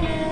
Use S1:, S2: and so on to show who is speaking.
S1: Bye.